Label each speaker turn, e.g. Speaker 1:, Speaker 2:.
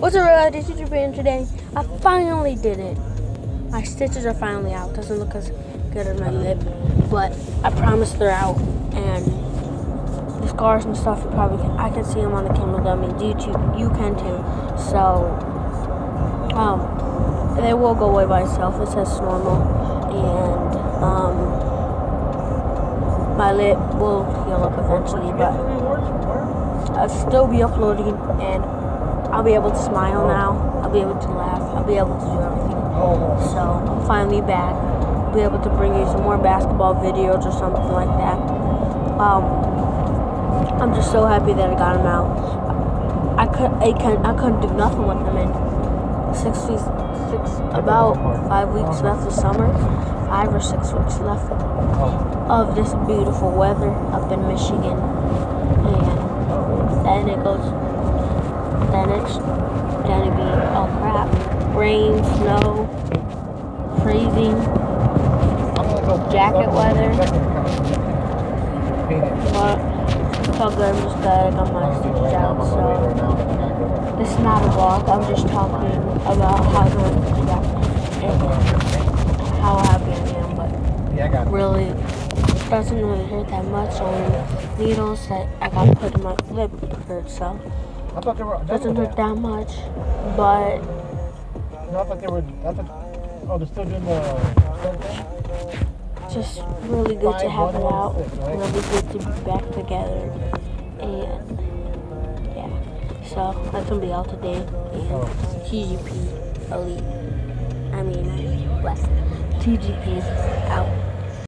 Speaker 1: What's up, everybody? Teacher Brandon today. I finally did it. My stitches are finally out. Doesn't look as good as my lip, but I promise they're out. And the scars and stuff, you probably can, I can see them on the camera dummy. You too, you can too. So, um, they will go away by itself. It says normal, and um, my lip will heal up eventually, but I'll still be uploading and I'll be able to smile now. I'll be able to laugh. I'll be able to do everything. So finally back. I'll be able to bring you some more basketball videos or something like that. Um, I'm just so happy that I got them out. I could I can I couldn't do nothing with them in six weeks six about five weeks left of summer. Five or six weeks left of this beautiful weather up in Michigan. And then it goes then it's gonna be oh crap. Rain, snow, freezing, jacket weather. But it's all good, I'm just glad I got my stitches out, so this is not a vlog, I'm just talking about how doing this back and how happy I am, but really doesn't really hurt that much on needles that I got put in my lip hurt so
Speaker 2: I thought they were.
Speaker 1: doesn't hurt that much, but
Speaker 2: No, I thought they were. I thought. Oh, they're still doing the
Speaker 1: just really good to have it out. Really good to be back together. And yeah. So that's gonna be all today. And oh. TGP Elite. I mean what? TGP out.